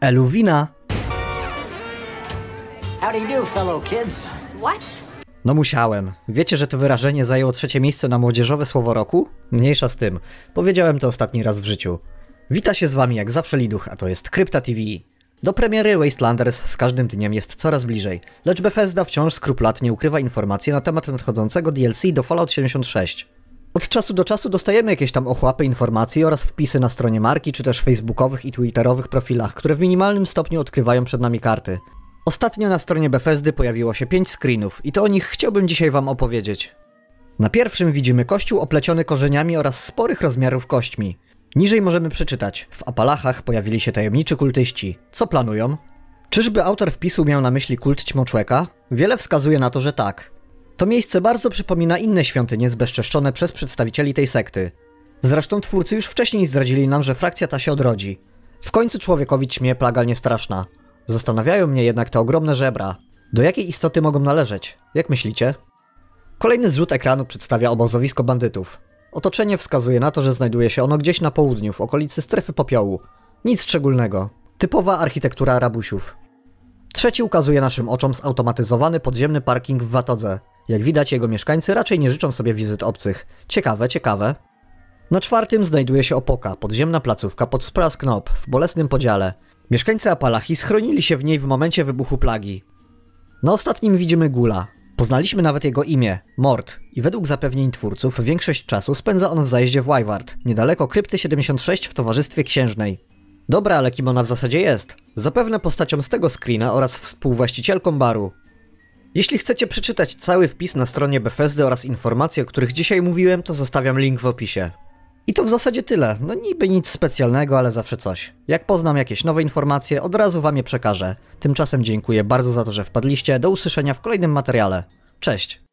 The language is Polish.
Eluwina? How do you do, fellow kids? What? No musiałem. Wiecie, że to wyrażenie zajęło trzecie miejsce na młodzieżowe słowo roku? Mniejsza z tym. Powiedziałem to ostatni raz w życiu. Wita się z wami jak zawsze Liduch, a to jest Krypta TV. Do premiery Wastelanders z każdym dniem jest coraz bliżej, lecz Bethesda wciąż skrupulatnie ukrywa informacje na temat nadchodzącego DLC do Fallout 76. Od czasu do czasu dostajemy jakieś tam ochłapy informacji oraz wpisy na stronie marki, czy też facebookowych i twitterowych profilach, które w minimalnym stopniu odkrywają przed nami karty. Ostatnio na stronie Bethesdy pojawiło się 5 screenów i to o nich chciałbym dzisiaj wam opowiedzieć. Na pierwszym widzimy kościół opleciony korzeniami oraz sporych rozmiarów kośćmi. Niżej możemy przeczytać, w Apalachach pojawili się tajemniczy kultyści. Co planują? Czyżby autor wpisu miał na myśli kult ćmoczłeka? Wiele wskazuje na to, że tak. To miejsce bardzo przypomina inne świątynie zbezczeszczone przez przedstawicieli tej sekty. Zresztą twórcy już wcześniej zdradzili nam, że frakcja ta się odrodzi. W końcu człowiekowi ćmie plaga niestraszna. Zastanawiają mnie jednak te ogromne żebra. Do jakiej istoty mogą należeć? Jak myślicie? Kolejny zrzut ekranu przedstawia obozowisko bandytów. Otoczenie wskazuje na to, że znajduje się ono gdzieś na południu, w okolicy strefy popiołu. Nic szczególnego. Typowa architektura rabusiów. Trzeci ukazuje naszym oczom zautomatyzowany podziemny parking w Watodze. Jak widać, jego mieszkańcy raczej nie życzą sobie wizyt obcych. Ciekawe, ciekawe. Na czwartym znajduje się Opoka, podziemna placówka pod Spras Knop, w bolesnym podziale. Mieszkańcy Apalachi schronili się w niej w momencie wybuchu plagi. Na ostatnim widzimy Gula. Poznaliśmy nawet jego imię, Mort, i według zapewnień twórców większość czasu spędza on w zajeździe w Wyward, niedaleko krypty 76 w towarzystwie księżnej. Dobra, ale kim ona w zasadzie jest? Zapewne postacią z tego screena oraz współwłaścicielką baru. Jeśli chcecie przeczytać cały wpis na stronie Bethesdy oraz informacje, o których dzisiaj mówiłem, to zostawiam link w opisie. I to w zasadzie tyle. No niby nic specjalnego, ale zawsze coś. Jak poznam jakieś nowe informacje, od razu wam je przekażę. Tymczasem dziękuję bardzo za to, że wpadliście. Do usłyszenia w kolejnym materiale. Cześć!